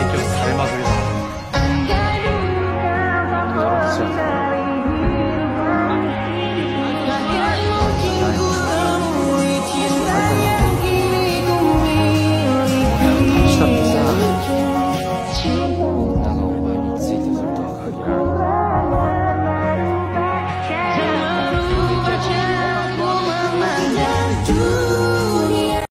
影響されまくり